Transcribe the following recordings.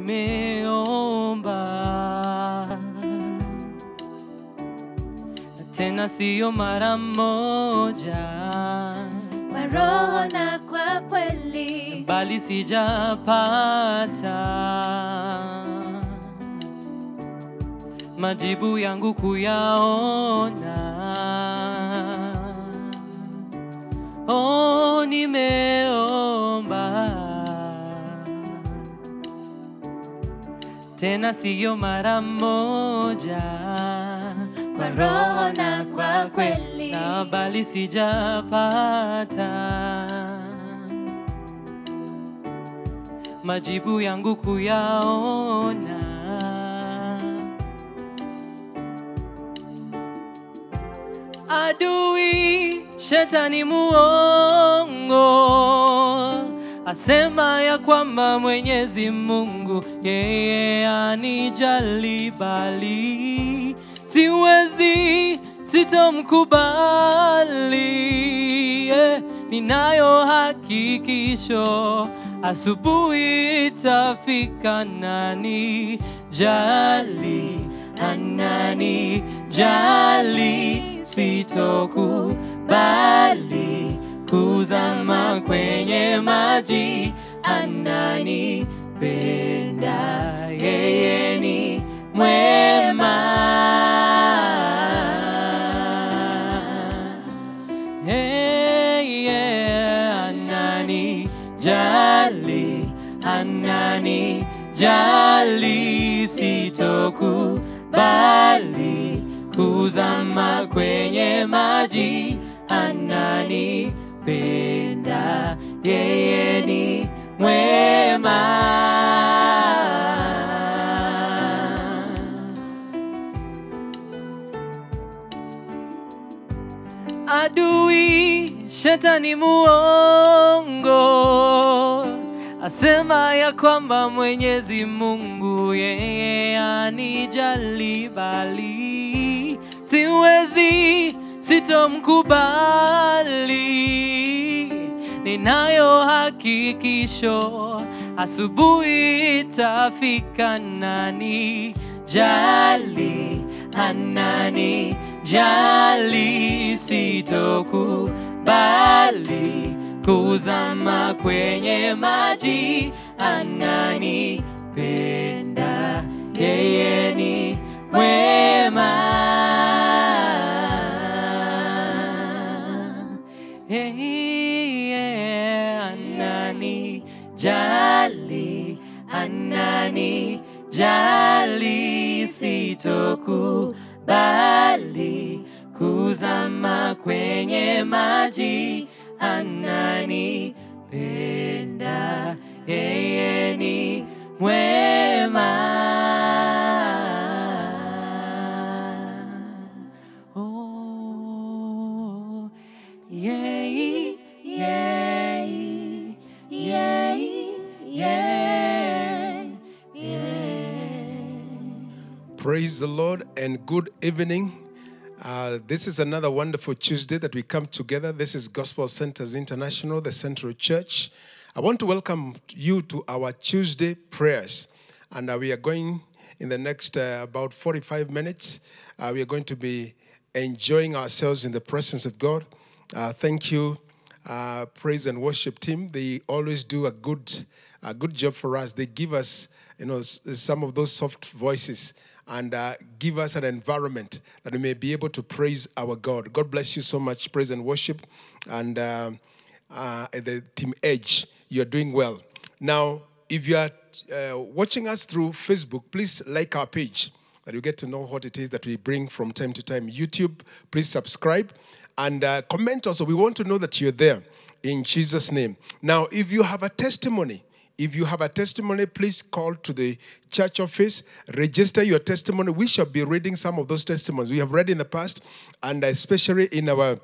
nimeomba. Tena siyo mara moja. Kwa roho na kwa kweli. Bali sijapata. Majibu yangu kuyaona. Oh, nimeomba tena siyo mara moja. Kwa roho na kwa kweli. Na bali sijapata. Majibu yangu kuyaona. Adui shetani muongo asema ya kwamba Mwenyezi Mungu yeye anijali, bali siwezi, sitomkubali. Yeah, ninayo hakikisho asubuhi itafika, nani jali, anani jali, sitokubali kuzama kwenye maji, ananipenda, yeye ni mwema. Hey, yeah, anani jali, anani jali, sitokubali kuzama kwenye maji, Adui shetani muongo asema ya kwamba Mwenyezi Mungu yeye anijali, bali siwezi, sitomkubali. Ninayo hakikisho asubuhi itafika, nani jali, anani jali, sitokubali kuzama kwenye maji, ananipenda, yeye ni mwema. Anani jali, anani sitokubali kuzama kwenye maji, ananipenda, yeye ni. Praise the Lord and good evening. Uh, this is another wonderful Tuesday that we come together. This is Gospel Centers International, the Central Church. I want to welcome you to our Tuesday prayers. And uh, we are going in the next uh, about 45 minutes. Uh, we are going to be enjoying ourselves in the presence of God. Uh, thank you, uh, praise and worship team. They always do a good, a good job for us. They give us, you know, some of those soft voices and uh, give us an environment that we may be able to praise our God. God bless you so much, praise and worship, and um uh, the team Edge. You are doing well. Now, if you are uh, watching us through Facebook, please like our page that you get to know what it is that we bring from time to time. YouTube, please subscribe and uh, comment also. We want to know that you're there in Jesus' name. Now, if you have a testimony, if you have a testimony, please call to the church office, register your testimony. We shall be reading some of those testimonies we have read in the past, and especially in our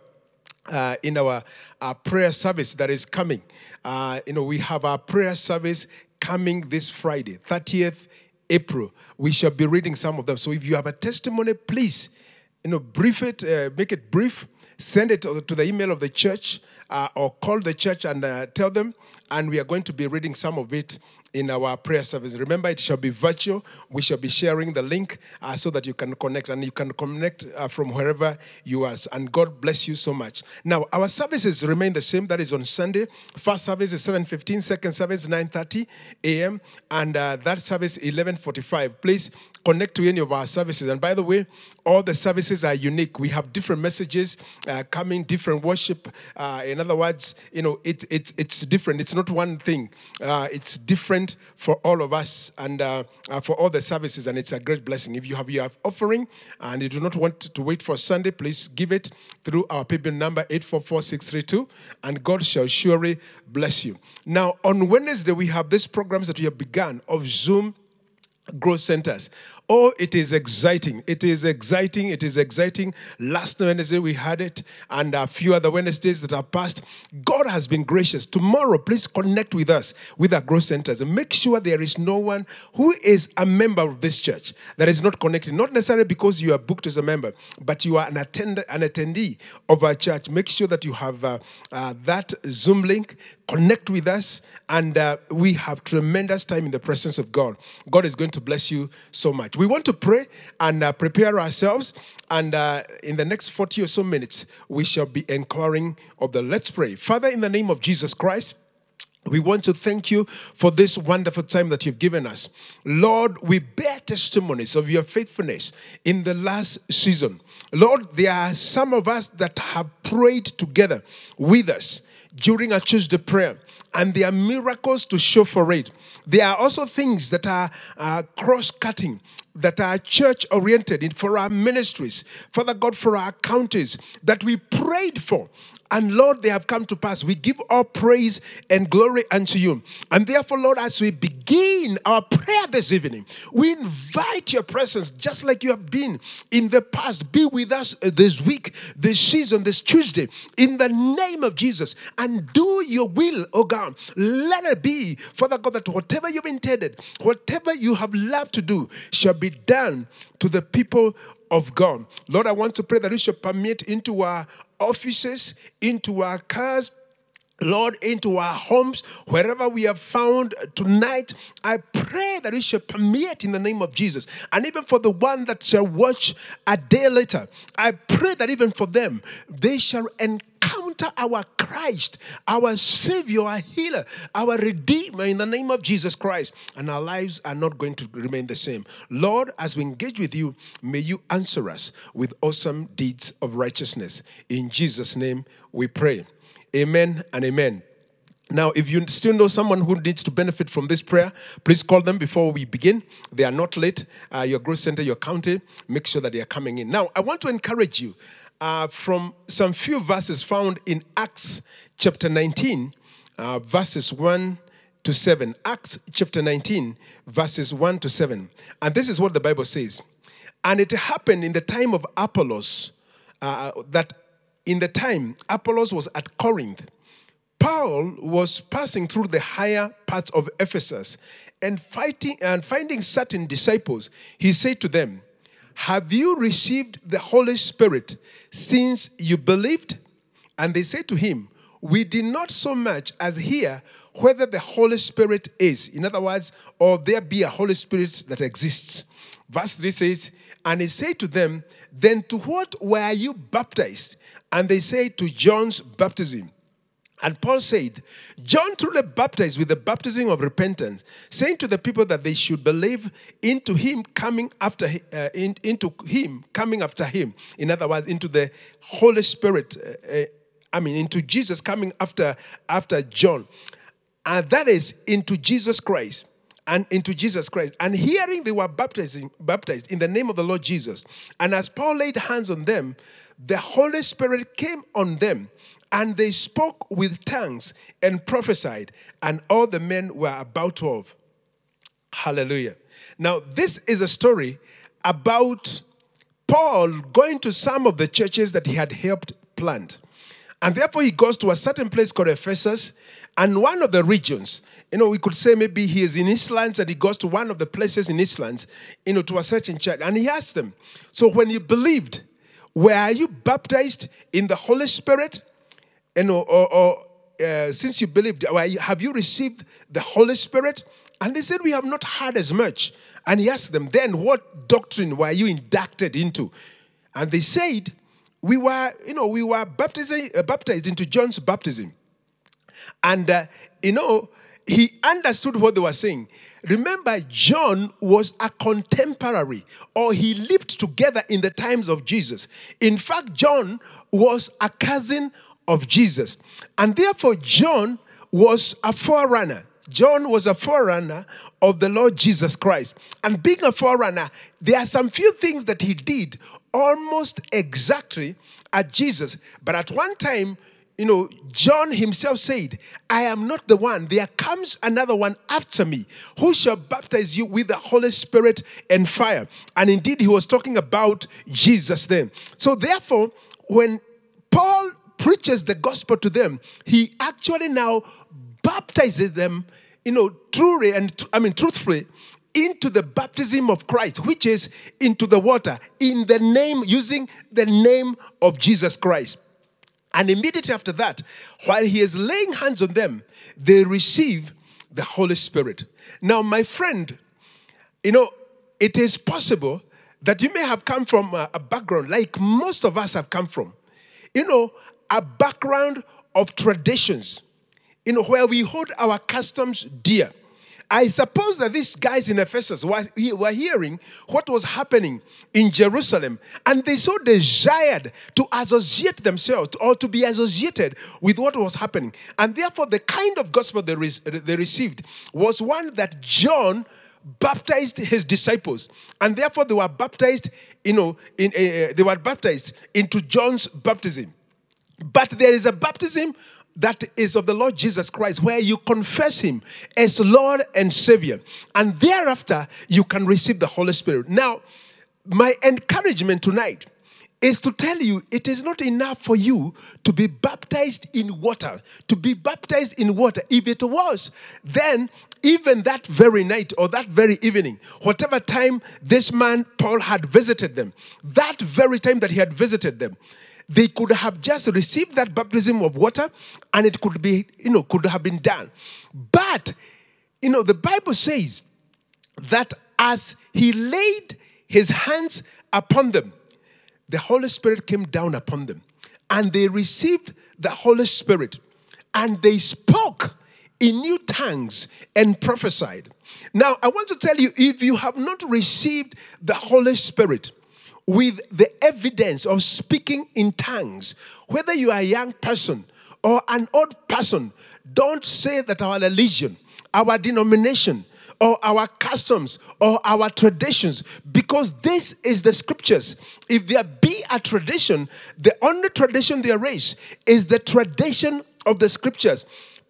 uh, in our, our prayer service that is coming. Uh, you know, we have our prayer service coming this Friday, 30th April. We shall be reading some of them. So if you have a testimony, please, you know, brief it, uh, make it brief, send it to to the email of the church, uh, or call the church and uh, tell them, and we are going to be reading some of it in our prayer service. Remember, it shall be virtual. We shall be sharing the link uh, so that you can connect, and you can connect uh, from wherever you are. And God bless you so much. Now, our services remain the same. That is on Sunday. First service is 7.15, second service 9.30 a.m., and uh, that service 11.45. Please connect to any of our services. And by the way, all the services are unique. We have different messages uh, coming, different worship. Uh, in other words, you know, it, it, it's different. It's not one thing. Uh, it's different for all of us and uh, uh, for all the services, and it's a great blessing. If you have your offering and you do not want to wait for Sunday, please give it through our paybill number 844632, and God shall surely bless you. Now, on Wednesday, we have these programs that we have begun of Zoom growth centers. Oh, it is exciting. It is exciting. It is exciting. Last Wednesday we had it, and a few other Wednesdays that are passed. God has been gracious. Tomorrow, please connect with us with our growth centers and make sure there is no one who is a member of this church that is not connected. Not necessarily because you are booked as a member, but you are an, attend- an attendee of our church. Make sure that you have uh, uh, that Zoom link. Connect with us, and uh, we have tremendous time in the presence of God. God is going to bless you so much. We want to pray and uh, prepare ourselves, and uh, in the next 40 or so minutes, we shall be inquiring of the Let's Pray. Father, in the name of Jesus Christ, we want to thank you for this wonderful time that you've given us. Lord, we bear testimonies of your faithfulness in the last season. Lord, there are some of us that have prayed together with us during a Tuesday prayer, and there are miracles to show for it. There are also things that are uh, cross cutting, that are church oriented for our ministries, Father God, for our counties that we prayed for. And Lord, they have come to pass. We give all praise and glory unto you. And therefore, Lord, as we begin our prayer this evening, we invite your presence just like you have been in the past. Be with us uh, this week, this season, this Tuesday, in the name of Jesus. And do your will, oh God. Let it be, Father God, that whatever you've intended, whatever you have loved to do, shall be done to the people of God. Lord, I want to pray that you shall permit into our offices, into our cars, Lord, into our homes, wherever we have found tonight, I pray that it shall permeate in the name of Jesus. And even for the one that shall watch a day later, I pray that even for them, they shall encounter our Christ, our Savior, our healer, our Redeemer in the name of Jesus Christ. And our lives are not going to remain the same. Lord, as we engage with you, may you answer us with awesome deeds of righteousness. In Jesus' name we pray. Amen and amen. Now, if you still know someone who needs to benefit from this prayer, please call them before we begin. They are not late. Uh, your growth center, your county, make sure that they are coming in. Now, I want to encourage you uh, from some few verses found in Acts chapter 19, uh, verses 1 to 7. Acts chapter 19, verses 1 to 7. And this is what the Bible says. And it happened in the time of Apollos uh, that in the time Apollos was at Corinth, Paul was passing through the higher parts of Ephesus and fighting and finding certain disciples, he said to them, Have you received the Holy Spirit since you believed? And they said to him, We did not so much as hear whether the Holy Spirit is. In other words, or there be a Holy Spirit that exists. Verse 3 says, And he said to them, Then to what were you baptized? And they said, To John's baptism. And Paul said, John truly baptized with the baptism of repentance, saying to the people that they should believe into him coming after uh, in, into him coming after him. In other words, into the Holy Spirit. Uh, uh, I mean, into Jesus coming after after John, and that is into Jesus Christ and into Jesus Christ. And hearing they were baptizing, baptized in the name of the Lord Jesus. And as Paul laid hands on them, the Holy Spirit came on them, and they spoke with tongues and prophesied, and all the men were about 12. Hallelujah. Now, this is a story about Paul going to some of the churches that he had helped plant. And therefore, he goes to a certain place called Ephesus, and one of the regions, you know, we could say maybe he is in Eastlands and he goes to one of the places in Eastlands, you know, to a certain church, and he asked them, So when you believed, were you baptized in the Holy Spirit? You know, or, or uh, since you believed, have you received the Holy Spirit? And they said, We have not heard as much. And he asked them, Then what doctrine were you inducted into? And they said, We were, you know, we were baptized, uh, baptized into John's baptism. And, uh, you know, he understood what they were saying. Remember, John was a contemporary, or he lived together in the times of Jesus. In fact, John was a cousin of Jesus. And therefore, John was a forerunner. John was a forerunner of the Lord Jesus Christ. And being a forerunner, there are some few things that he did almost exactly at Jesus. But at one time, you know, John himself said, I am not the one. There comes another one after me who shall baptize you with the Holy Spirit and fire. And indeed, he was talking about Jesus then. So, therefore, when Paul preaches the gospel to them, he actually now baptizes them, you know, truly and I mean, truthfully, into the baptism of Christ, which is into the water, in the name, using the name of Jesus Christ. And immediately after that, while he is laying hands on them, they receive the Holy Spirit. Now, my friend, you know, it is possible that you may have come from a, background like most of us have come from. You know, a background of traditions, you know, where we hold our customs dear. I suppose that these guys in Ephesus were, hearing what was happening in Jerusalem and they so desired to associate themselves or to be associated with what was happening. And therefore, the kind of gospel they, re- they received was one that John baptized his disciples and therefore they were baptized you know in, uh, they were baptized into john's baptism but there is a baptism that is of the Lord Jesus Christ, where you confess Him as Lord and Savior. And thereafter, you can receive the Holy Spirit. Now, my encouragement tonight is to tell you it is not enough for you to be baptized in water. To be baptized in water. If it was, then even that very night or that very evening, whatever time this man Paul had visited them, that very time that he had visited them, they could have just received that baptism of water and it could be, you know, could have been done. But, you know, the Bible says that as he laid his hands upon them, the Holy Spirit came down upon them and they received the Holy Spirit and they spoke in new tongues and prophesied. Now, I want to tell you if you have not received the Holy Spirit, with the evidence of speaking in tongues, whether you are a young person or an old person, don't say that our religion, our denomination, or our customs or our traditions because this is the scriptures. If there be a tradition, the only tradition there is is the tradition of the scriptures.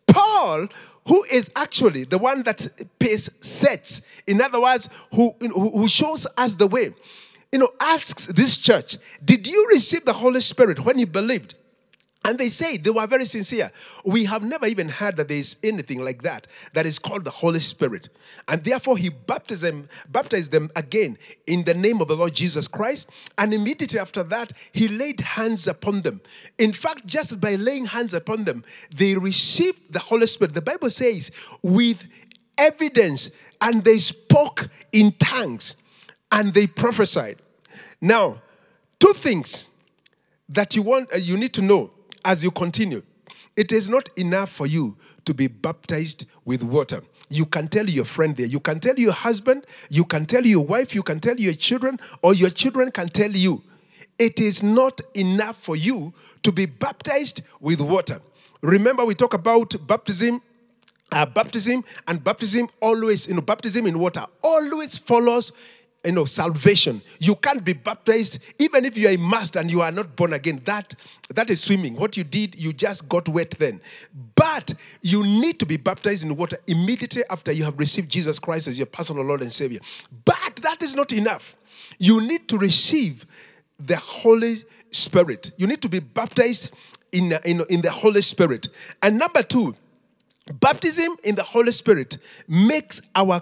Paul, who is actually the one that pays sets, in other words, who, who shows us the way you know, asks this church, Did you receive the Holy Spirit when you believed? And they say they were very sincere. We have never even heard that there is anything like that that is called the Holy Spirit. And therefore, he baptized them, baptized them again in the name of the Lord Jesus Christ. And immediately after that, he laid hands upon them. In fact, just by laying hands upon them, they received the Holy Spirit. The Bible says, with evidence, and they spoke in tongues and they prophesied. Now, two things that you want uh, you need to know as you continue. It is not enough for you to be baptized with water. You can tell your friend there, you can tell your husband, you can tell your wife, you can tell your children, or your children can tell you. It is not enough for you to be baptized with water. Remember, we talk about baptism uh, baptism and baptism always you know baptism in water always follows you know salvation. You can't be baptized even if you are immersed and you are not born again. That that is swimming. What you did you just got wet then. But you need to be baptized in water immediately after you have received jesus christ as your personal lord and savior. But that is not enough. You need to receive the holy spirit. You need to be baptized in, in, in the holy spirit. And number two baptism in the holy spirit makes our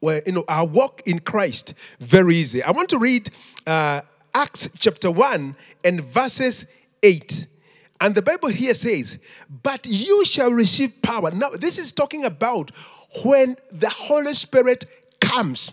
where you know our walk in Christ very easy. I want to read uh, Acts chapter one and verses eight. And the Bible here says, But you shall receive power. Now, this is talking about when the Holy Spirit comes.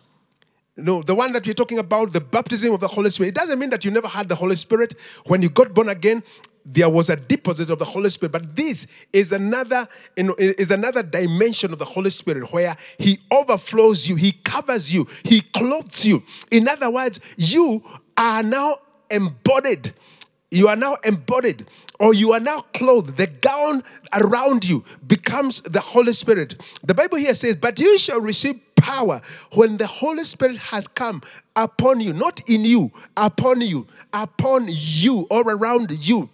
No, the one that we're talking about, the baptism of the Holy Spirit. It doesn't mean that you never had the Holy Spirit. When you got born again, there was a deposit of the Holy Spirit. But this is another, you know, is another dimension of the Holy Spirit where He overflows you, He covers you, He clothes you. In other words, you are now embodied. You are now embodied or you are now clothed. The gown around you becomes the Holy Spirit. The Bible here says, But you shall receive power when the Holy Spirit has come upon you, not in you, upon you, upon you, or around you.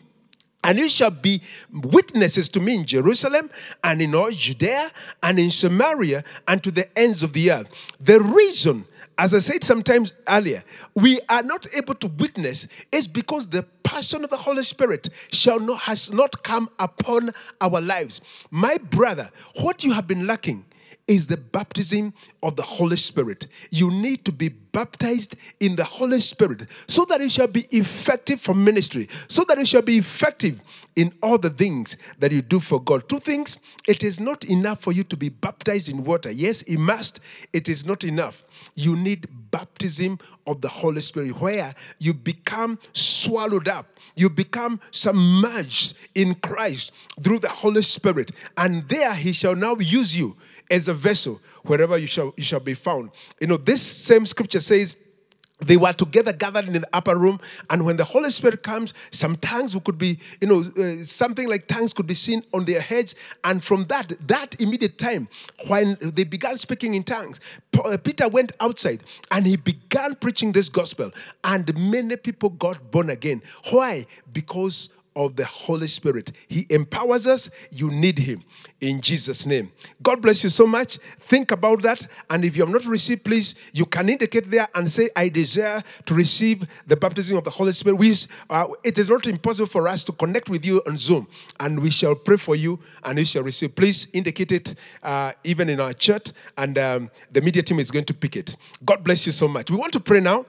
And you shall be witnesses to me in Jerusalem and in all Judea and in Samaria and to the ends of the earth. The reason as I said sometimes earlier, we are not able to witness is because the passion of the Holy Spirit shall not has not come upon our lives. My brother, what you have been lacking is the baptism of the Holy Spirit. You need to be baptized in the Holy Spirit so that it shall be effective for ministry, so that it shall be effective in all the things that you do for God. Two things it is not enough for you to be baptized in water. Yes, it must. It is not enough. You need baptism of the Holy Spirit where you become swallowed up. You become submerged in Christ through the Holy Spirit. And there he shall now use you as a vessel wherever you shall, you shall be found. You know, this same scripture says, they were together gathered in the upper room and when the holy spirit comes some tongues could be you know uh, something like tongues could be seen on their heads. And from that that immediate time when they began speaking in tongues uh, peter went outside and he began preaching this gospel. And many people got born again. Why? Because of the Holy Spirit. He empowers us. You need Him in Jesus' name. God bless you so much. Think about that. And if you have not received, please, you can indicate there and say, I desire to receive the baptism of the Holy Spirit. We, uh, it is not impossible for us to connect with you on Zoom and we shall pray for you and you shall receive. Please indicate it uh, even in our chat and um, the media team is going to pick it. God bless you so much. We want to pray now.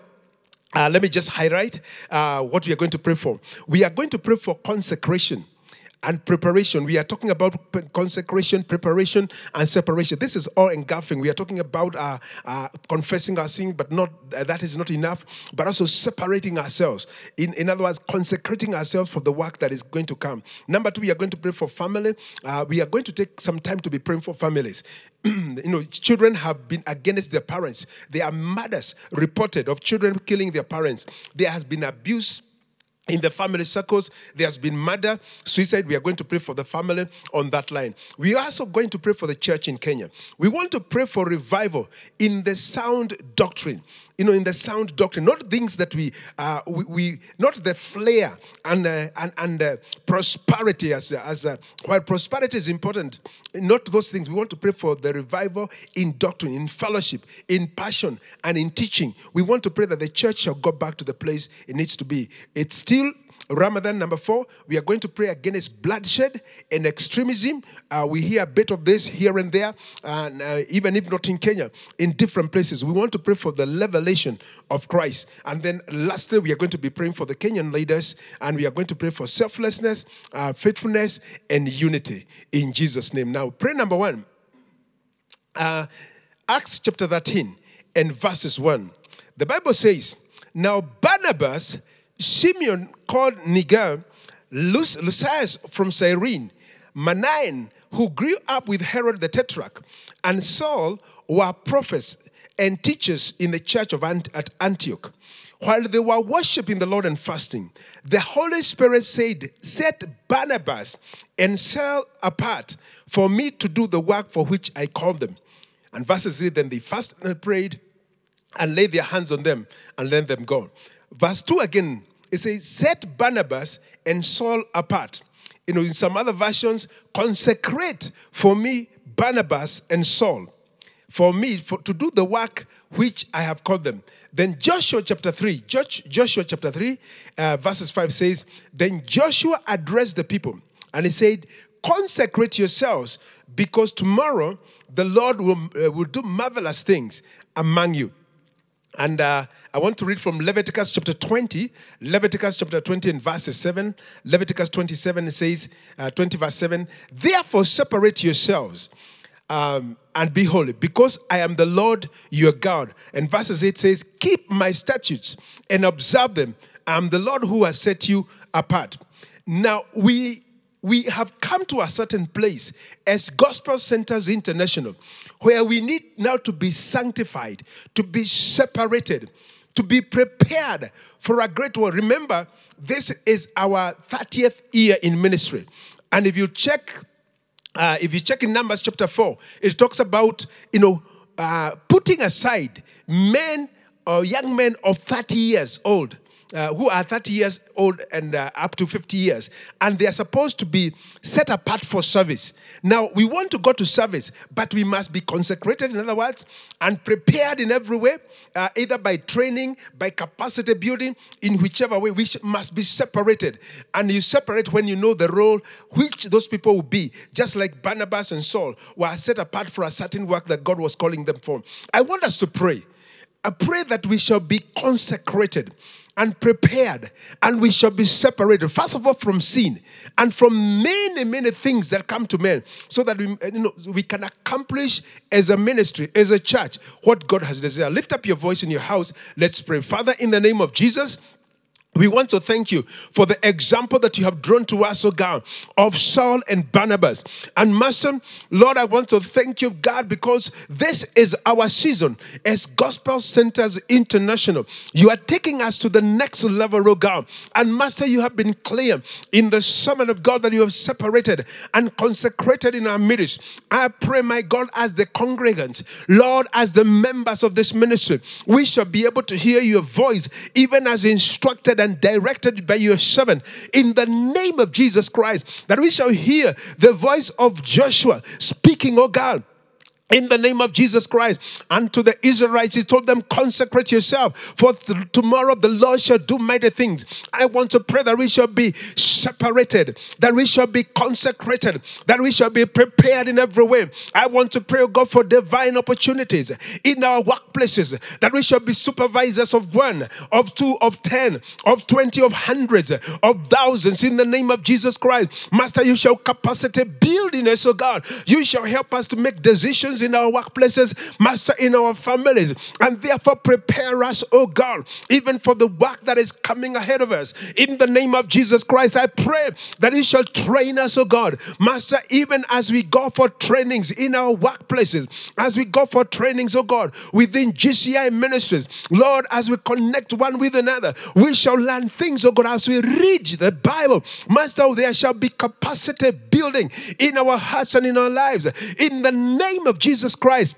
Uh, let me just highlight uh, what we are going to pray for. We are going to pray for consecration and preparation. We are talking about consecration, preparation, and separation. This is all engulfing. We are talking about uh, uh, confessing our sin, but not uh, that is not enough. But also separating ourselves. In in other words, consecrating ourselves for the work that is going to come. Number two, we are going to pray for family. Uh, we are going to take some time to be praying for families. you know, children have been against their parents. There are murders reported of children killing their parents. There has been abuse in the family circles, there has been murder, suicide. We are going to pray for the family on that line. We are also going to pray for the church in Kenya. We want to pray for revival in the sound doctrine you know, in the sound doctrine, not things that we, uh, we, we, not the flair and, uh, and, and uh, prosperity as, as uh, while prosperity is important, not those things. We want to pray for the revival in doctrine, in fellowship, in passion, and in teaching. We want to pray that the church shall go back to the place it needs to be. It's still Ramadan number four, we are going to pray against bloodshed and extremism. Uh, we hear a bit of this here and there, and uh, even if not in Kenya, in different places. We want to pray for the revelation of Christ. And then lastly, we are going to be praying for the Kenyan leaders, and we are going to pray for selflessness, uh, faithfulness, and unity in Jesus' name. Now, prayer number one uh, Acts chapter 13 and verses 1. The Bible says, Now Barnabas Simeon called Niger, Lucius from Cyrene, Manaen, who grew up with Herod the Tetrarch, and Saul were prophets and teachers in the church of Ant- at Antioch. While they were worshiping the Lord and fasting, the Holy Spirit said, Set Barnabas and Saul apart for me to do the work for which I called them. And verses 3 Then they fasted and prayed and laid their hands on them and let them go. Verse 2 again, it says, Set Barnabas and Saul apart. You know, in some other versions, consecrate for me Barnabas and Saul, for me for, to do the work which I have called them. Then Joshua chapter 3, Joshua chapter 3, uh, verses 5 says, Then Joshua addressed the people and he said, Consecrate yourselves because tomorrow the Lord will, uh, will do marvelous things among you. And uh, I want to read from Leviticus chapter 20, Leviticus chapter 20 and verses 7. Leviticus 27 it says, uh, 20 verse 7, Therefore separate yourselves um, and be holy, because I am the Lord your God. And verses 8 says, Keep my statutes and observe them. I am the Lord who has set you apart. Now, we we have come to a certain place as Gospel Centers International where we need now to be sanctified, to be separated, to be prepared for a great one. Remember, this is our 30th year in ministry. And if you check, uh, if you check in Numbers chapter 4, it talks about, you know, uh, putting aside men or young men of 30 years old uh, who are 30 years old and uh, up to 50 years, and they are supposed to be set apart for service. Now, we want to go to service, but we must be consecrated, in other words, and prepared in every way, uh, either by training, by capacity building, in whichever way, we must be separated. And you separate when you know the role which those people will be, just like Barnabas and Saul were set apart for a certain work that God was calling them for. I want us to pray. I pray that we shall be consecrated and prepared, and we shall be separated, first of all, from sin and from many, many things that come to men, so that we, you know, we can accomplish as a ministry, as a church, what God has desired. Lift up your voice in your house. Let's pray. Father, in the name of Jesus, we want to thank you for the example that you have drawn to us, oh God, of Saul and Barnabas. And Master, Lord, I want to thank you, God, because this is our season as Gospel Centers International. You are taking us to the next level, oh God. And Master, you have been clear in the sermon of God that you have separated and consecrated in our midst. I pray, my God, as the congregants, Lord, as the members of this ministry, we shall be able to hear your voice, even as instructed and directed by your servant in the name of Jesus Christ, that we shall hear the voice of Joshua speaking, oh God in the name of Jesus Christ. And to the Israelites, he told them, Consecrate yourself, for th- tomorrow the Lord shall do mighty things. I want to pray that we shall be separated, that we shall be consecrated, that we shall be prepared in every way. I want to pray, oh God, for divine opportunities in our workplaces, that we shall be supervisors of one, of two, of ten, of twenty, of hundreds, of thousands in the name of Jesus Christ. Master, you shall capacity build in us, oh God. You shall help us to make decisions in our workplaces, Master, in our families, and therefore prepare us, oh God, even for the work that is coming ahead of us. In the name of Jesus Christ, I pray that He shall train us, oh God, Master, even as we go for trainings in our workplaces, as we go for trainings, oh God, within GCI ministries, Lord, as we connect one with another, we shall learn things, oh God, as we read the Bible. Master, there shall be capacity building in our hearts and in our lives. In the name of Jesus Christ.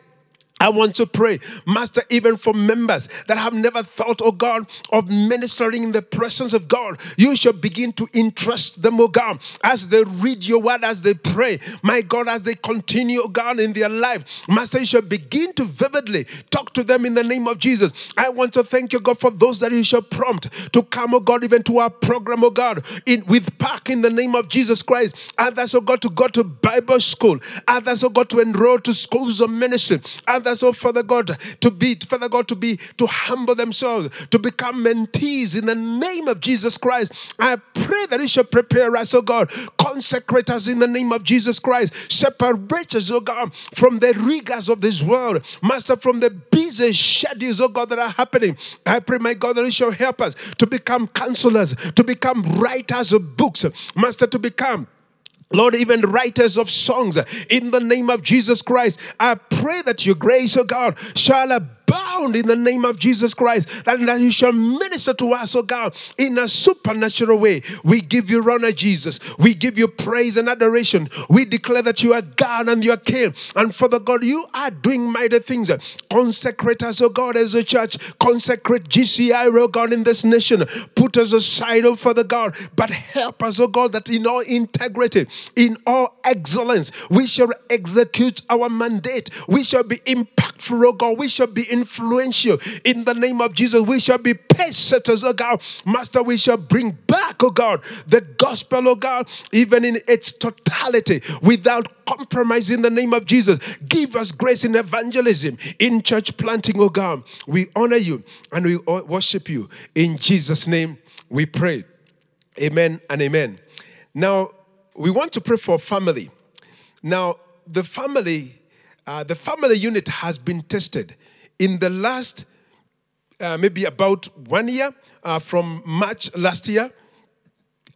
I want to pray, Master, even for members that have never thought, oh God, of ministering in the presence of God. You shall begin to entrust them, oh God, as they read your word, as they pray. My God, as they continue, oh God, in their life. Master, you shall begin to vividly talk to them in the name of Jesus. I want to thank you, God, for those that you shall prompt to come, oh God, even to our program, oh God, in with Park in the name of Jesus Christ. Others, oh God, to go to Bible school. Others, oh God, to enroll to schools of ministry. Others, others, oh Father God, to be, Father God, to be, to humble themselves, to become mentees in the name of Jesus Christ. I pray that you shall prepare us, oh God, consecrate us in the name of Jesus Christ, separate us, oh God, from the rigors of this world, Master, from the busy schedules, oh God, that are happening. I pray, my God, that you shall help us to become counselors, to become writers of books, Master, to become Lord, even writers of songs, in the name of Jesus Christ, I pray that your grace, oh God, shall in the name of Jesus Christ, that, that you shall minister to us, oh God, in a supernatural way. We give you honor, Jesus. We give you praise and adoration. We declare that you are God and you are King. And Father God, you are doing mighty things. Consecrate us, oh God, as a church. Consecrate GCI, oh God, in this nation. Put us aside, oh Father God, but help us, oh God, that in all integrity, in all excellence, we shall execute our mandate. We shall be impactful, oh God. We shall be influential. In the name of Jesus, we shall be pace setters, oh God. Master, we shall bring back, oh God, the gospel, oh God, even in its totality, without compromise in the name of Jesus. Give us grace in evangelism, in church planting, oh God. We honor you and we worship you. In Jesus' name, we pray. Amen and amen. Now, we want to pray for family. Now, the family, uh, the family unit has been tested in the last uh, maybe about one year uh, from March last year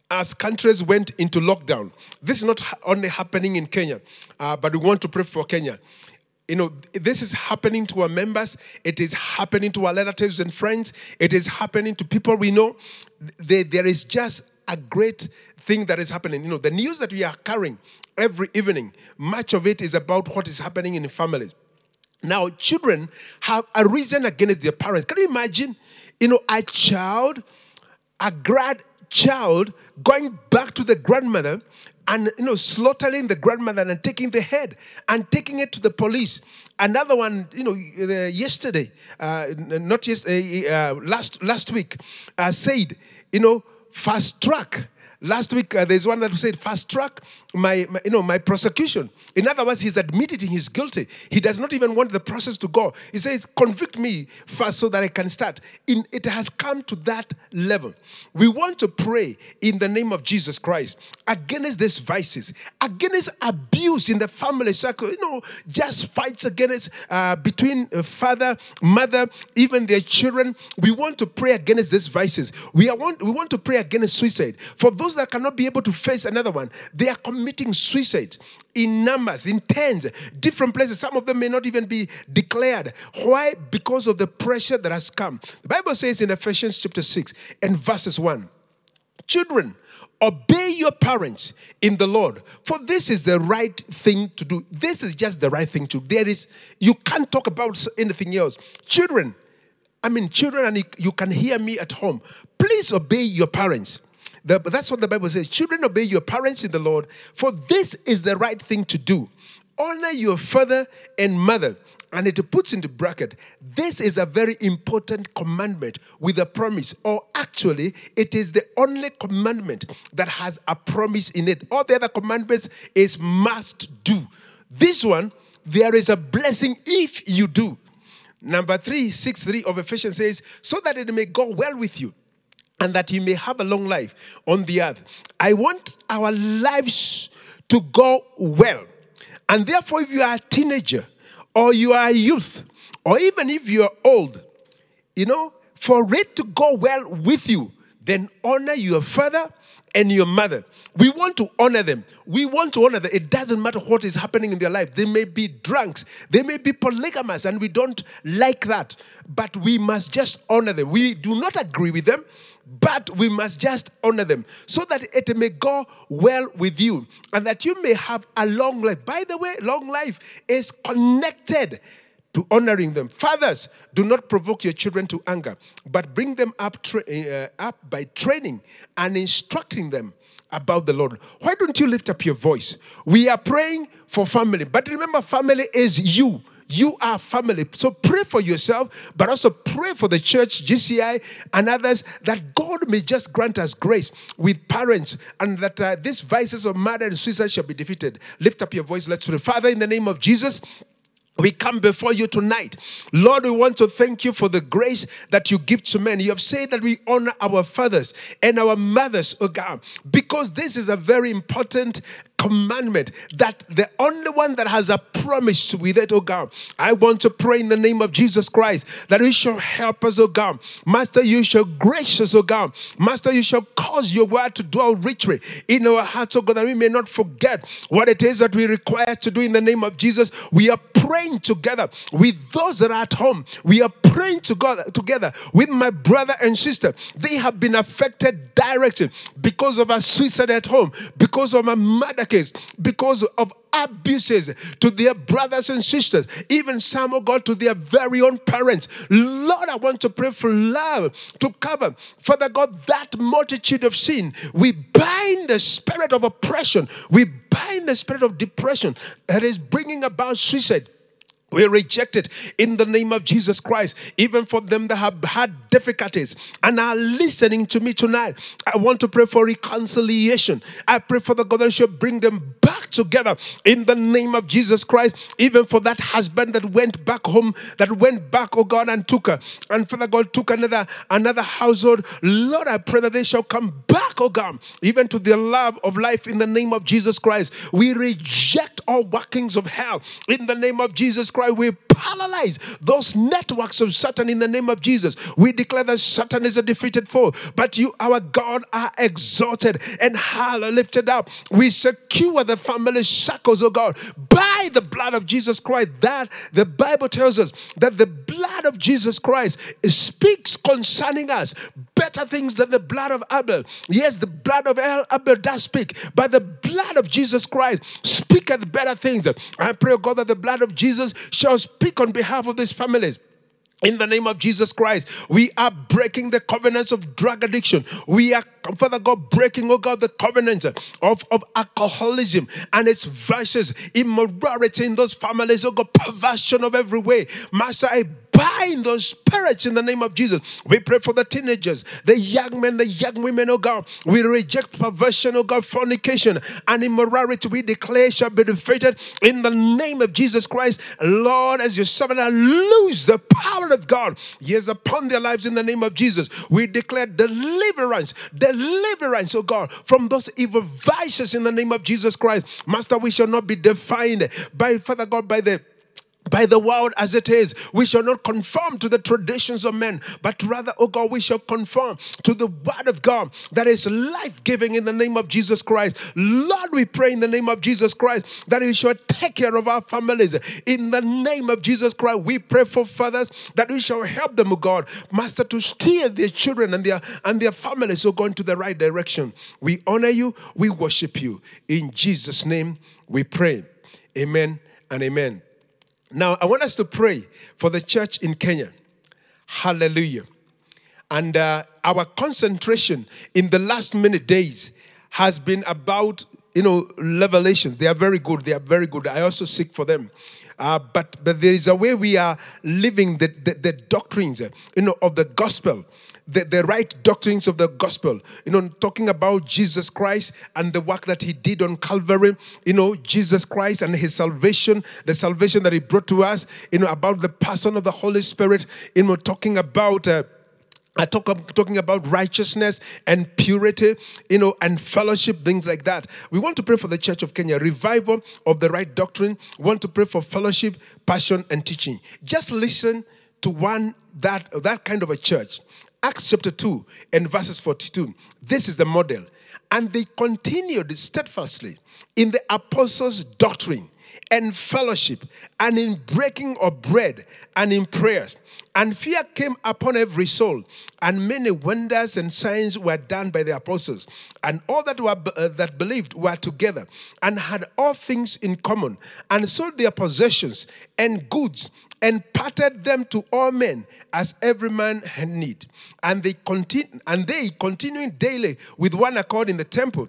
as countries went into lockdown. This is not only happening in Kenya, uh, but we want to pray for Kenya. You know, this is happening to our members. It is happening to our relatives and friends. It is happening to people we know. There, there is just a great thing that is happening. You know, the news that we are carrying every evening, much of it is about what is happening in families. Now, children have a reason against their parents. Can you imagine, you know, a child, a grad child, going back to the grandmother and you know slaughtering the grandmother and taking the head and taking it to the police another one you know yesterday uh, not yesterday uh, last last week uh, said you know fast track Last week, uh, there's one that said, fast track my, my, you know, my prosecution. In other words, he's admitting he's guilty. He does not even want the process to go. He says, convict me first so that I can start. In, it has come to that level. We want to pray in the name of Jesus Christ against these vices, against abuse in the family circle. You know, just fights against uh, between father, mother, even their children. We want to pray against these vices. We, are want, we want to pray against suicide. For those those that cannot be able to face another one, they are committing suicide in numbers, in tens, different places. Some of them may not even be declared. Why? Because of the pressure that has come. The Bible says in Ephesians chapter 6 and verses 1 Children, obey your parents in the Lord, for this is the right thing to do. This is just the right thing to do. There is, you can't talk about anything else. Children, I mean, children, and you can hear me at home. Please obey your parents the, that's what the Bible says. Children, obey your parents in the Lord, for this is the right thing to do. Honor your father and mother. And it puts into bracket, this is a very important commandment with a promise. Or actually, it is the only commandment that has a promise in it. All the other commandments is must do. This one, there is a blessing if you do. Number three, six three of Ephesians says, so that it may go well with you and that you may have a long life on the earth. I want our lives to go well. And therefore, if you are a teenager or you are a youth, or even if you're old, you know, for it to go well with you, then honor your father and your mother. We want to honor them. We want to honor them. It doesn't matter what is happening in their life. They may be drunks, they may be polygamous, and we don't like that. But we must just honor them. We do not agree with them, but we must just honor them so that it may go well with you and that you may have a long life. By the way, long life is connected to honoring them. Fathers, do not provoke your children to anger, but bring them up, uh, up by training and instructing them about the Lord. Why don't you lift up your voice? We are praying for family, but remember, family is you. You are family. So pray for yourself, but also pray for the church, GCI, and others that God may just grant us grace with parents and that uh, these vices of murder and suicide shall be defeated. Lift up your voice. Let's pray. Father, in the name of Jesus, we come before you tonight. Lord, we want to thank you for the grace that you give to men. You have said that we honor our fathers and our mothers, oh God, because this is a very important commandment that the only one that has a promise with it, oh God. I want to pray in the name of Jesus Christ that you shall help us, oh God. Master, you shall gracious, oh God. Master, you shall cause your word to dwell richly in our hearts, oh God, that we may not forget what it is that we require to do in the name of Jesus. We are praying together with those that are at home. We are praying to God, together with my brother and sister. They have been affected directly because of a suicide at home, because of a murder because of abuses to their brothers and sisters, even some, oh God, to their very own parents. Lord, I want to pray for love to cover, Father God, that multitude of sin. We bind the spirit of oppression, we bind the spirit of depression that is bringing about suicide We reject it in the name of Jesus Christ. Even for them that have had difficulties and are listening to me tonight, I want to pray for reconciliation. I pray for the God that should bring them back together in the name of Jesus Christ. Even for that husband that went back home, that went back, oh God, and took her, and Father God took another another household. Lord, I pray that they shall come back, oh God, even to their love of life in the name of Jesus Christ. We reject all workings of hell in the name of Jesus Christ we paralyze those networks of Satan in the name of Jesus. We declare that Satan is a defeated foe, but you, our God, are exalted and high lifted up. We secure the family shackles, oh God, by the blood of Jesus Christ. That the Bible tells us that the blood of Jesus Christ speaks concerning us better things than the blood of Abel. Yes, the blood of Abel does speak, but the blood of Jesus Christ speaketh better things. I pray, oh God, that the blood of Jesus shall speak on behalf of these families. In the name of Jesus Christ, we are breaking the covenants of drug addiction. We are, Father God, breaking, oh God, the covenants of, of alcoholism and its vices, immorality in those families, oh God, perversion of every way. Master, I bind those spirits in the name of Jesus. We pray for the teenagers, the young men, the young women, oh God. We reject perversion, oh God, fornication and immorality. We declare shall be defeated in the name of Jesus Christ. Lord, as your servant, I lose the power of God. Yes, upon their lives in the name of Jesus. We declare deliverance, deliverance, oh God, from those evil vices in the name of Jesus Christ. Master, we shall not be defined by Father God, by the by the world as it is. We shall not conform to the traditions of men, but rather, oh God, we shall conform to the word of God that is life giving in the name of Jesus Christ. Lord, we pray in the name of Jesus Christ that we shall take care of our families. In the name of Jesus Christ, we pray for fathers that we shall help them, oh God, Master, to steer their children and their and their families, oh God, into the right direction. We honor you, we worship you. In Jesus' name we pray. Amen and amen. Now, I want us to pray for the church in Kenya. Hallelujah. And uh, our concentration in the last minute days has been about, you know, revelations. They are very good. They are very good. I also seek for them. Uh, but, but there is a way we are living the, the, the doctrines, uh, you know, of the gospel the, the right doctrines of the gospel, you know, talking about Jesus Christ and the work that he did on Calvary, you know, Jesus Christ and his salvation, the salvation that he brought to us, you know, about the person of the Holy Spirit, you know, talking about. Uh, I talk talking about righteousness and purity, you know, and fellowship, things like that. We want to pray for the Church of Kenya, revival of the right doctrine. We want to pray for fellowship, passion, and teaching. Just listen to one that that kind of a church Acts chapter 2 and verses 42. This is the model. And they continued steadfastly in the apostles' doctrine and fellowship and in breaking of bread and in prayers. And fear came upon every soul, and many wonders and signs were done by the apostles. And all that were uh, that believed were together and had all things in common, and sold their possessions and goods and parted them to all men as every man had need. And they continue, and they continuing daily with one accord in the temple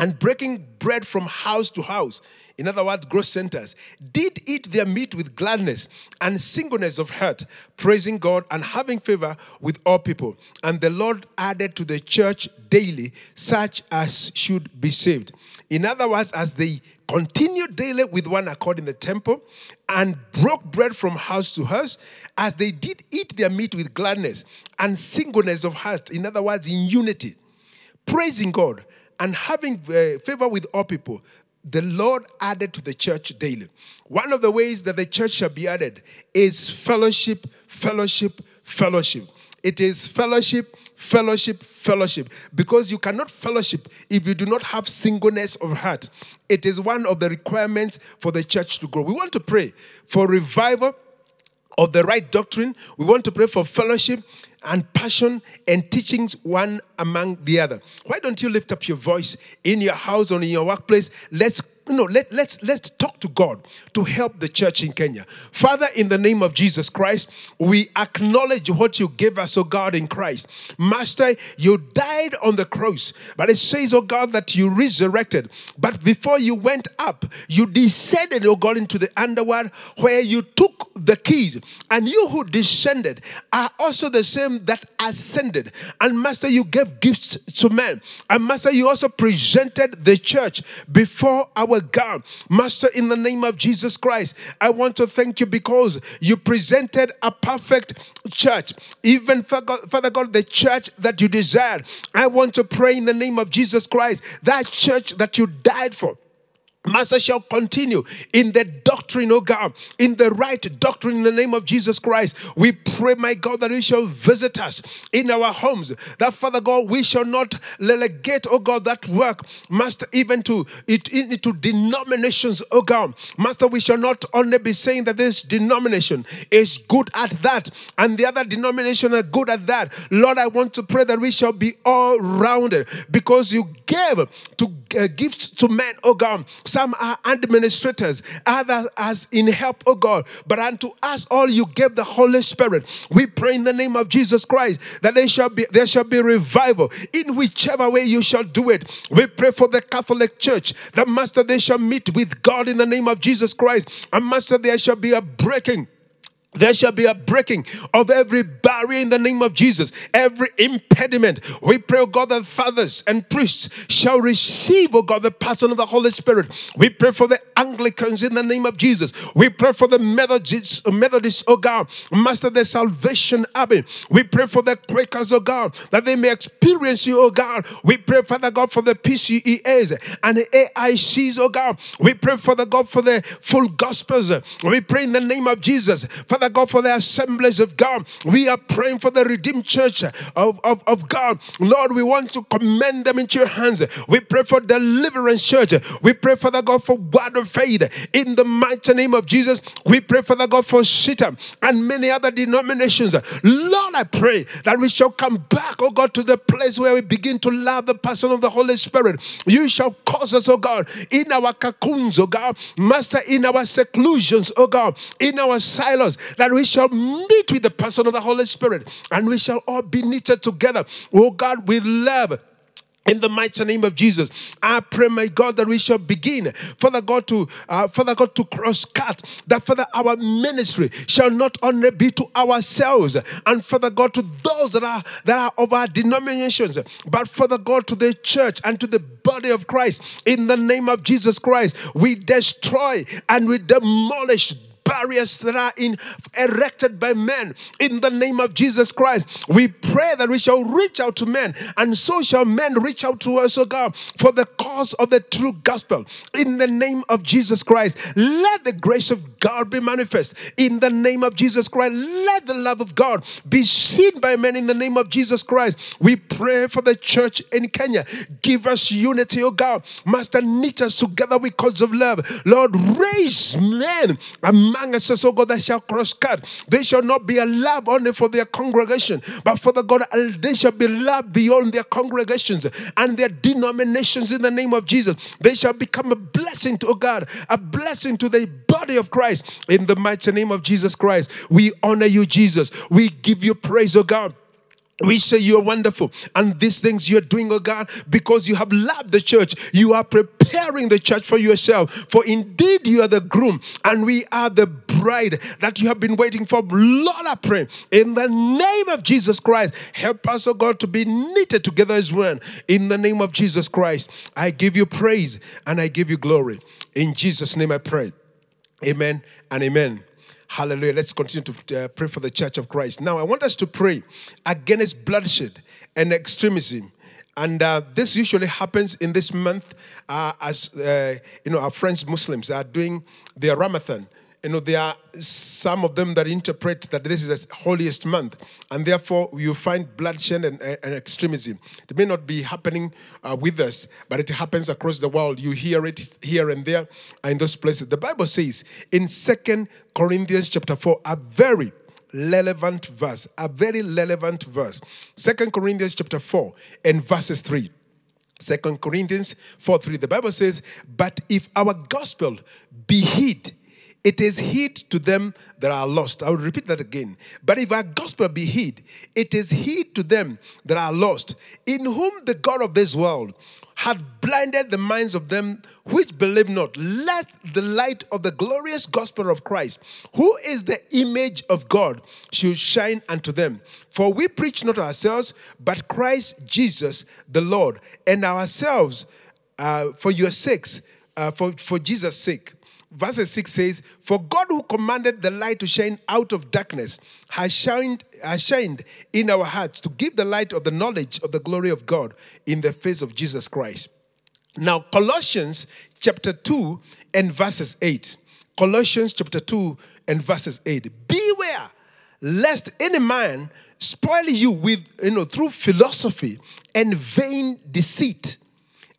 and breaking bread from house to house in other words, growth centers, did eat their meat with gladness and singleness of heart, praising God and having favor with all people. And the Lord added to the church daily such as should be saved. In other words, as they continued daily with one accord in the temple and broke bread from house to house, as they did eat their meat with gladness and singleness of heart, in other words, in unity, praising God and having uh, favor with all people, the Lord added to the church daily. One of the ways that the church shall be added is fellowship, fellowship, fellowship. It is fellowship, fellowship, fellowship. Because you cannot fellowship if you do not have singleness of heart. It is one of the requirements for the church to grow. We want to pray for revival of the right doctrine. We want to pray for fellowship and passion and teachings one among the other. Why don't you lift up your voice in your house or in your workplace? Let's you know, let, let's let's talk to God to help the church in Kenya. Father, in the name of Jesus Christ, we acknowledge what you gave us, oh God, in Christ. Master, you died on the cross, but it says, oh God, that you resurrected. But before you went up, you descended, oh God, into the underworld where you took the keys. And you who descended are also the same that ascended. And Master, you gave gifts to men. And Master, you also presented the church before our God. Master, in the name of Jesus Christ, I want to thank you because you presented a perfect church. Even, Father God, the church that you desired. I want to pray in the name of Jesus Christ, that church that you died for. Master shall continue in the doctrine, oh God, in the right doctrine in the name of Jesus Christ. We pray, my God, that you shall visit us in our homes. That Father God, we shall not relegate, oh God, that work, Master, even to it into denominations, oh God. Master, we shall not only be saying that this denomination is good at that, and the other denomination are good at that. Lord, I want to pray that we shall be all rounded because you gave to uh, gifts to men, oh God some are administrators, others as in help, oh God. But unto us all you gave the Holy Spirit. We pray in the name of Jesus Christ that there shall be there shall be revival in whichever way you shall do it. We pray for the Catholic Church. The Master they shall meet with God in the name of Jesus Christ. And Master, there shall be a breaking there shall be a breaking of every barrier in the name of Jesus, every impediment. We pray, God, that fathers and priests shall receive, oh God, the person of the Holy Spirit. We pray for the Anglicans in the name of Jesus. We pray for the Methodists, Methodists oh God, Master, the Salvation Army. We pray for the Quakers, oh God, that they may experience you, oh God. We pray, Father God, for the PCEAs and AICs, oh God. We pray, Father God, for the full gospels. We pray in the name of Jesus. Father Father God, for the assemblies of God. We are praying for the redeemed church of, of, of God. Lord, we want to commend them into your hands. We pray for deliverance church. We pray, Father God, for word of faith. In the mighty name of Jesus, we pray, Father God, for Sita and many other denominations. Lord, I pray that we shall come back, oh God, to the place where we begin to love the person of the Holy Spirit. You shall cause us, oh God, in our cocoons, oh God, Master, in our seclusions, oh God, in our silos, that we shall meet with the person of the Holy Spirit and we shall all be knitted together, oh God, with love in the mighty name of Jesus, I pray, my God, that we shall begin, Father God, to uh, Father God, to cross cut. That Father, our ministry shall not only be to ourselves, and Father God, to those that are that are of our denominations, but Father God, to the church and to the body of Christ. In the name of Jesus Christ, we destroy and we demolish barriers that are in, erected by men. In the name of Jesus Christ, we pray that we shall reach out to men, and so shall men reach out to us, O God, for the cause of the true gospel. In the name of Jesus Christ, let the grace of God be manifest. In the name of Jesus Christ, let the love of God be seen by men in the name of Jesus Christ. We pray for the church in Kenya. Give us unity, O God. Master, knit us together with cords of love. Lord, raise men among among us, oh God, that shall cross cut. They shall not be a love only for their congregation, but for the God, uh, they shall be loved beyond their congregations and their denominations in the name of Jesus. They shall become a blessing to God, a blessing to the body of Christ in the mighty name of Jesus Christ. We honor you, Jesus. We give you praise, oh God. We say you're wonderful. And these things you're doing, oh God, because you have loved the church. You are preparing the church for yourself. For indeed you are the groom and we are the bride that you have been waiting for. Lord, I pray in the name of Jesus Christ, help us, oh God, to be knitted together as one. In the name of Jesus Christ, I give you praise and I give you glory. In Jesus' name I pray. Amen and amen. Hallelujah. Let's continue to uh, pray for the church of Christ. Now, I want us to pray against bloodshed and extremism. And uh, this usually happens in this month uh, as, uh, you know, our friends Muslims are doing their Ramadan you know, there are some of them that interpret that this is the holiest month, and therefore you find bloodshed and, and extremism. It may not be happening uh, with us, but it happens across the world. You hear it here and there in those places. The Bible says in Second Corinthians chapter 4, a very relevant verse, a very relevant verse. Second Corinthians chapter 4 and verses 3. Second Corinthians 4 3. The Bible says, But if our gospel be hid, it is hid to them that are lost. I will repeat that again. But if our gospel be hid, it is hid to them that are lost, in whom the God of this world hath blinded the minds of them which believe not, lest the light of the glorious gospel of Christ, who is the image of God, should shine unto them. For we preach not ourselves, but Christ Jesus the Lord, and ourselves uh, for your sakes, uh, for, for Jesus' sake. Verse 6 says, For God who commanded the light to shine out of darkness has shined, has shined in our hearts to give the light of the knowledge of the glory of God in the face of Jesus Christ. Now, Colossians chapter 2 and verses 8. Colossians chapter 2 and verses 8. Beware lest any man spoil you with, you know, through philosophy and vain deceit,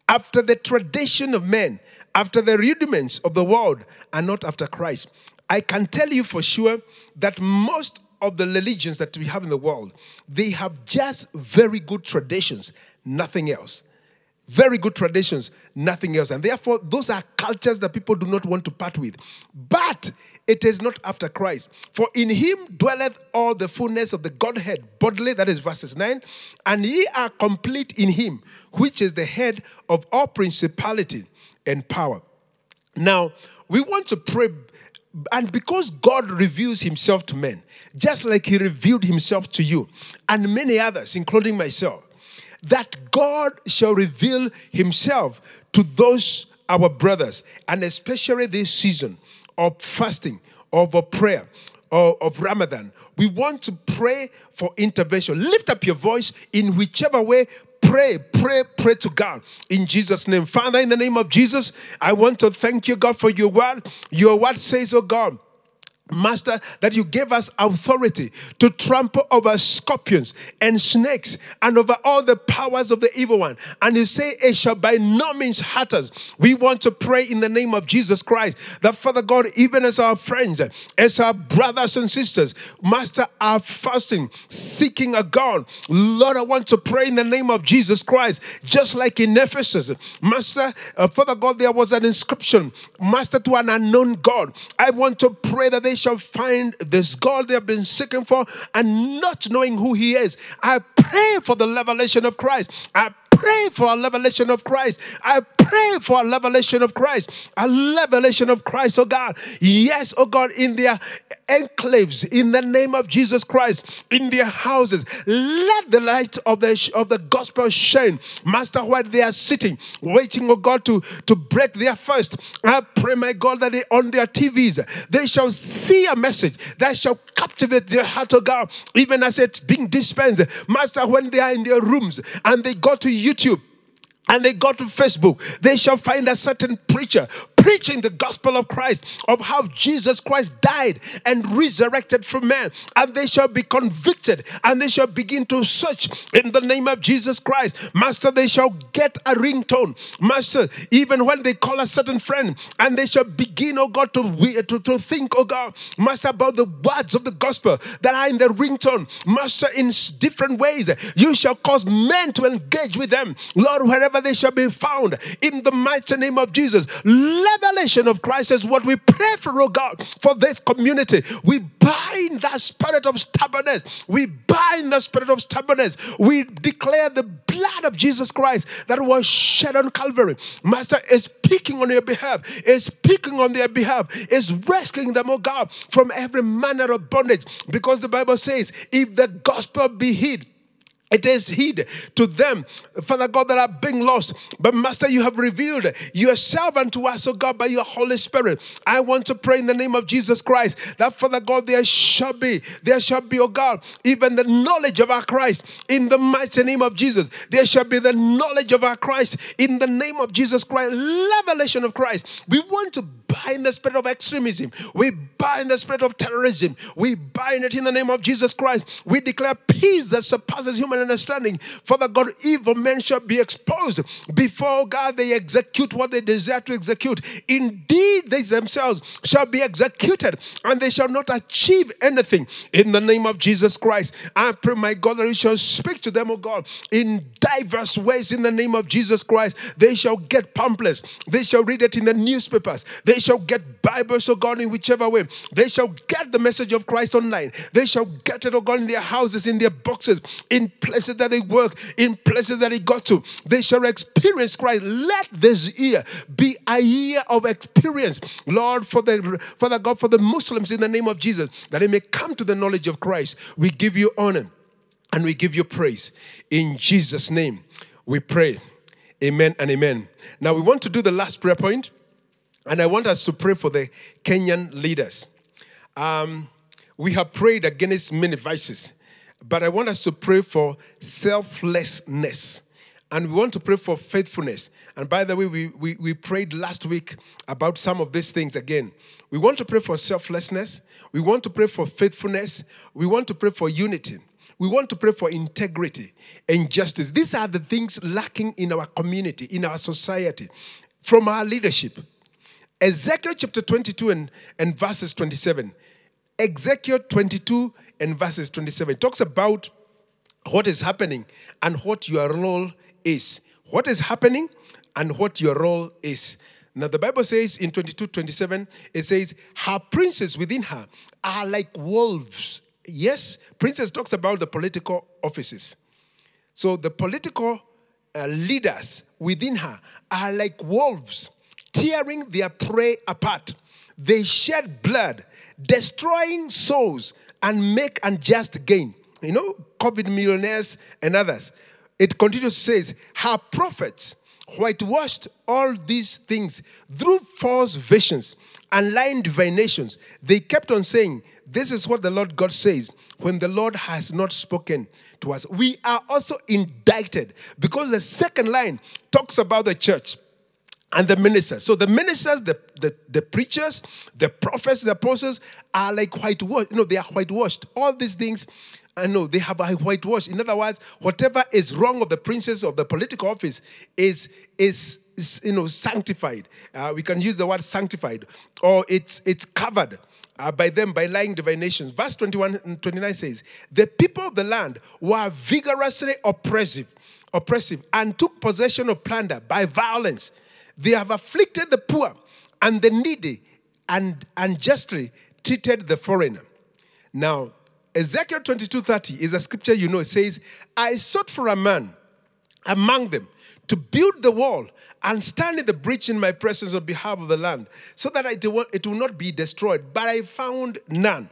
after the tradition of men, after the rudiments of the world, and not after Christ. I can tell you for sure that most of the religions that we have in the world, they have just very good traditions, nothing else. Very good traditions, nothing else. And therefore, those are cultures that people do not want to part with. But it is not after Christ. For in him dwelleth all the fullness of the Godhead bodily, that is verses 9. And ye are complete in him, which is the head of all principality and power. Now, we want to pray, and because God reveals himself to men, just like he revealed himself to you and many others, including myself, that God shall reveal himself to those our brothers, and especially this season of fasting, of prayer, of Ramadan. We want to pray for intervention. Lift up your voice in whichever way pray, pray, pray to God in Jesus' name. Father, in the name of Jesus, I want to thank you, God, for your word. Your word says, oh God, Master, that you gave us authority to trample over scorpions and snakes and over all the powers of the evil one. And you say, It shall by no means hurt us. We want to pray in the name of Jesus Christ that, Father God, even as our friends, as our brothers and sisters, Master, are fasting, seeking a God. Lord, I want to pray in the name of Jesus Christ, just like in Ephesus. Master, uh, Father God, there was an inscription, Master, to an unknown God. I want to pray that they shall find this God they have been seeking for and not knowing who He is. I pray for the revelation of Christ. I pray for a revelation of Christ. I pray for a revelation of Christ. A revelation of Christ, oh God. Yes, oh God, in their enclaves, in the name of Jesus Christ, in their houses. Let the light of the, of the gospel shine. Master, where they are sitting, waiting, oh God, to, to break their fast. I pray, my God, that they, on their TVs, they shall see a message that shall captivate their heart, oh God, even as it's being dispensed. Master, when they are in their rooms and they go to YouTube, and they go to Facebook, they shall find a certain preacher preaching the gospel of Christ, of how Jesus Christ died and resurrected from man. And they shall be convicted and they shall begin to search in the name of Jesus Christ. Master, they shall get a ringtone. Master, even when they call a certain friend and they shall begin, oh God, to, to, to think, oh God, Master, about the words of the gospel that are in the ringtone. Master, in different ways, you shall cause men to engage with them. Lord, wherever they shall be found, in the mighty name of Jesus, revelation of Christ is what we pray for, oh God, for this community. We bind that spirit of stubbornness. We bind the spirit of stubbornness. We declare the blood of Jesus Christ that was shed on Calvary. Master is speaking on your behalf, is speaking on their behalf, is rescuing them, oh God, from every manner of bondage. Because the Bible says, if the gospel be hid, it is hid to them, Father God, that are being lost. But Master, you have revealed yourself unto us, oh God, by your Holy Spirit. I want to pray in the name of Jesus Christ that, Father God, there shall be, there shall be, oh God, even the knowledge of our Christ in the mighty name of Jesus. There shall be the knowledge of our Christ in the name of Jesus Christ, revelation of Christ. We want to bind the spirit of extremism. We bind the spirit of terrorism. We bind it in the name of Jesus Christ. We declare peace that surpasses human understanding. Father God, evil men shall be exposed before God they execute what they desire to execute. Indeed, they themselves shall be executed and they shall not achieve anything in the name of Jesus Christ. I pray, my God, that you shall speak to them, oh God, in diverse ways in the name of Jesus Christ. They shall get pamphlets, they shall read it in the newspapers, they shall get Bibles, oh God, in whichever way. They shall get the message of Christ online. They shall get it, oh God, in their houses, in their boxes, in places that they work, in places that they got to. They shall experience Christ. Let this year be a year of experience, Lord, for the Father God, for the Muslims in the name of Jesus, that they may come to the knowledge of Christ. We give you honor and we give you praise. In Jesus' name, we pray. Amen and amen. Now, we want to do the last prayer point, and I want us to pray for the Kenyan leaders. Um, we have prayed against many vices, but I want us to pray for selflessness. And we want to pray for faithfulness. And by the way, we, we, we prayed last week about some of these things again. We want to pray for selflessness. We want to pray for faithfulness. We want to pray for unity. We want to pray for integrity and justice. These are the things lacking in our community, in our society, from our leadership. Ezekiel chapter 22 and, and verses 27. Ezekiel 22 and verses 27 talks about what is happening and what your role is. What is happening and what your role is. Now, the Bible says in 22 27, it says, Her princes within her are like wolves. Yes, princess talks about the political offices. So, the political uh, leaders within her are like wolves, tearing their prey apart. They shed blood, destroying souls, and make unjust gain. You know, COVID millionaires and others. It continues to say, her prophets whitewashed all these things through false visions and lying divinations. They kept on saying, This is what the Lord God says, when the Lord has not spoken to us. We are also indicted because the second line talks about the church and the ministers. So the ministers, the, the, the preachers, the prophets, the apostles are like whitewashed. You know, they are whitewashed. All these things, I know they have a whitewash. In other words, whatever is wrong of the princes of the political office is is, is you know sanctified. Uh, we can use the word sanctified, or it's it's covered. Uh, by them by lying divinations. Verse 21 and 29 says, The people of the land were vigorously oppressive, oppressive, and took possession of plunder by violence. They have afflicted the poor and the needy and unjustly treated the foreigner. Now, Ezekiel 22 30 is a scripture you know. It says, I sought for a man among them to build the wall and stand in the breach in my presence on behalf of the land, so that it will not be destroyed. But I found none.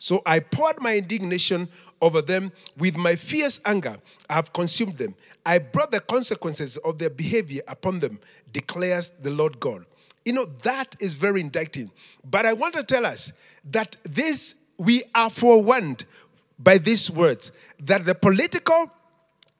So I poured my indignation over them with my fierce anger. I have consumed them. I brought the consequences of their behavior upon them, declares the Lord God. You know, that is very indicting. But I want to tell us that this, we are forewarned by these words that the political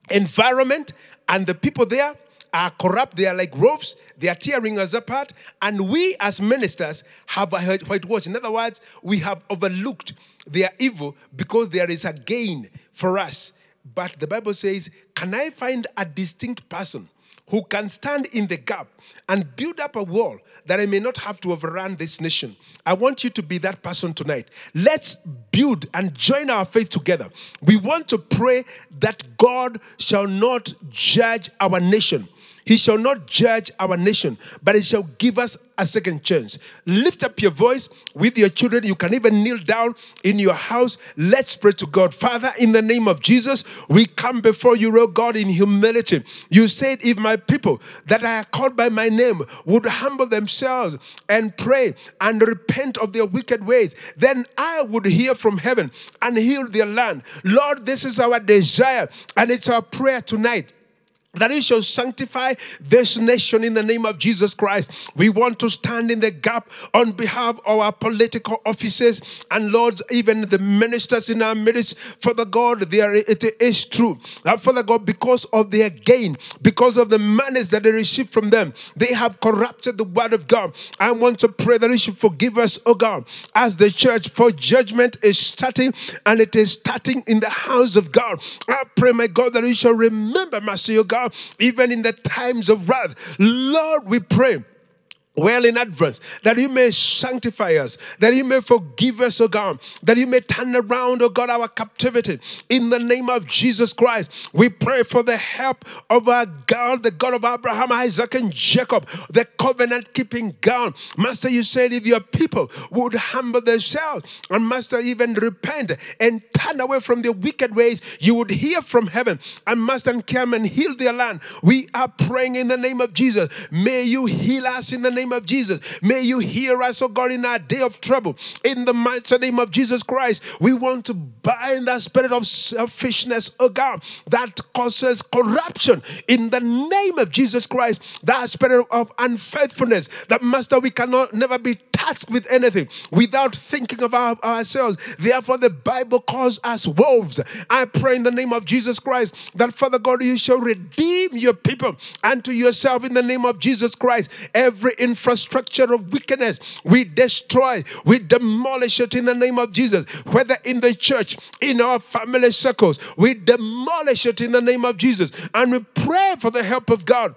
environment and the people there are corrupt. They are like wolves. They are tearing us apart. And we, as ministers, have a whitewash. In other words, we have overlooked their evil because there is a gain for us. But the Bible says, Can I find a distinct person who can stand in the gap and build up a wall that I may not have to overrun this nation. I want you to be that person tonight. Let's build and join our faith together. We want to pray that God shall not judge our nation. He shall not judge our nation, but he shall give us a second chance. Lift up your voice with your children. You can even kneel down in your house. Let's pray to God. Father, in the name of Jesus, we come before you, O God, in humility. You said, If my people that are called by my name would humble themselves and pray and repent of their wicked ways, then I would hear from heaven and heal their land. Lord, this is our desire and it's our prayer tonight that He shall sanctify this nation in the name of Jesus Christ. We want to stand in the gap on behalf of our political offices and lords, even the ministers in our midst. Father God, there it is true. That Father God, because of their gain, because of the monies that they receive from them, they have corrupted the word of God. I want to pray that He should forgive us, oh God, as the church, for judgment is starting and it is starting in the house of God. I pray, my God, that He shall remember mercy, oh God even in the times of wrath. Lord, we pray well in advance, that you may sanctify us, that you may forgive us, O God, that you may turn around, O God, our captivity. In the name of Jesus Christ, we pray for the help of our God, the God of Abraham, Isaac, and Jacob, the covenant keeping God. Master, you said if your people would humble themselves, and Master, even repent and turn away from their wicked ways, you would hear from heaven, and Master, come and heal their land. We are praying in the name of Jesus. May you heal us in the name of Jesus. May you hear us, oh God, in our day of trouble. In the mighty name of Jesus Christ, we want to bind that spirit of selfishness, oh God, that causes corruption. In the name of Jesus Christ, that spirit of unfaithfulness, that Master, we cannot never be tasked with anything without thinking of our, ourselves. Therefore, the Bible calls us wolves. I pray in the name of Jesus Christ that, Father God, you shall redeem your people unto yourself in the name of Jesus Christ. Every infrastructure of wickedness, we destroy, we demolish it in the name of Jesus. Whether in the church, in our family circles, we demolish it in the name of Jesus. And we pray for the help of God.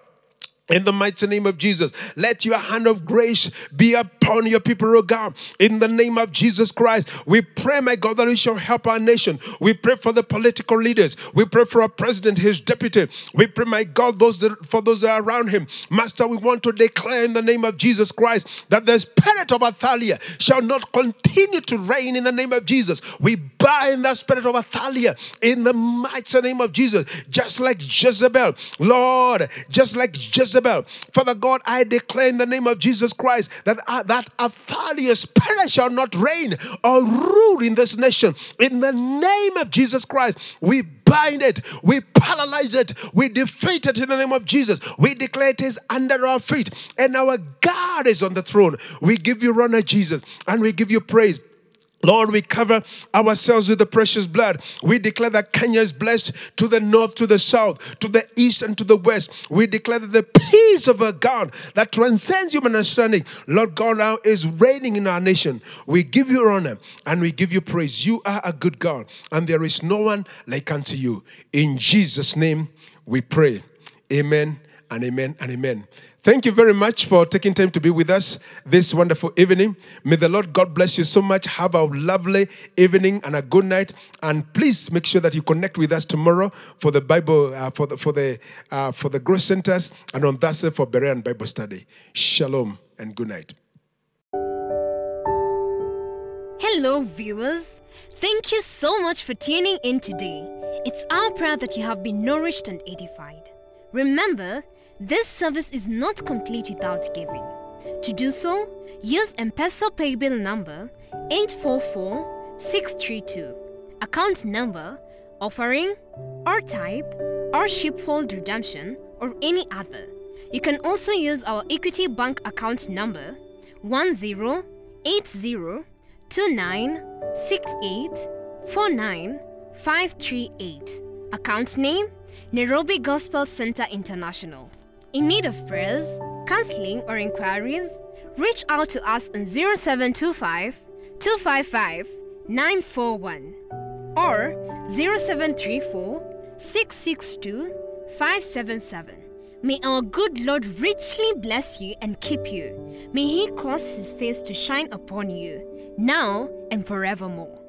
In the mighty name of Jesus, let your hand of grace be upon your people, O God. In the name of Jesus Christ, we pray, my God, that you shall help our nation. We pray for the political leaders. We pray for our president, his deputy. We pray, my God, those that, for those that are around him. Master, we want to declare in the name of Jesus Christ that the spirit of Athaliah shall not continue to reign in the name of Jesus. We bind the spirit of Athaliah in the mighty name of Jesus, just like Jezebel. Lord, just like Jezebel Jezebel. Father God, I declare in the name of Jesus Christ that, uh, that Athaliah's spirit shall not reign or rule in this nation. In the name of Jesus Christ, we bind it, we paralyze it, we defeat it in the name of Jesus. We declare it is under our feet, and our God is on the throne. We give you honor, Jesus, and we give you praise. Lord, we cover ourselves with the precious blood. We declare that Kenya is blessed to the north, to the south, to the east, and to the west. We declare that the peace of our God that transcends human understanding, Lord God, now is reigning in our nation. We give you honor and we give you praise. You are a good God, and there is no one like unto you. In Jesus' name we pray. Amen and amen and amen. Thank you very much for taking time to be with us this wonderful evening. May the Lord God bless you so much. Have a lovely evening and a good night. And please make sure that you connect with us tomorrow for the Bible, uh, for the for the uh, for the growth centers, and on Thursday for Berean Bible study. Shalom and good night. Hello, viewers. Thank you so much for tuning in today. It's our prayer that you have been nourished and edified. Remember, this service is not complete without giving. To do so, use M-Pesa paybill number 844632, account number, offering, or type, or sheepfold redemption, or any other. You can also use our Equity Bank account number 10802968495538. Account name Nairobi Gospel Center International. In need of prayers, counseling, or inquiries, reach out to us on 0725 255 941 or 0734 662 577. May our good Lord richly bless you and keep you. May He cause His face to shine upon you, now and forevermore.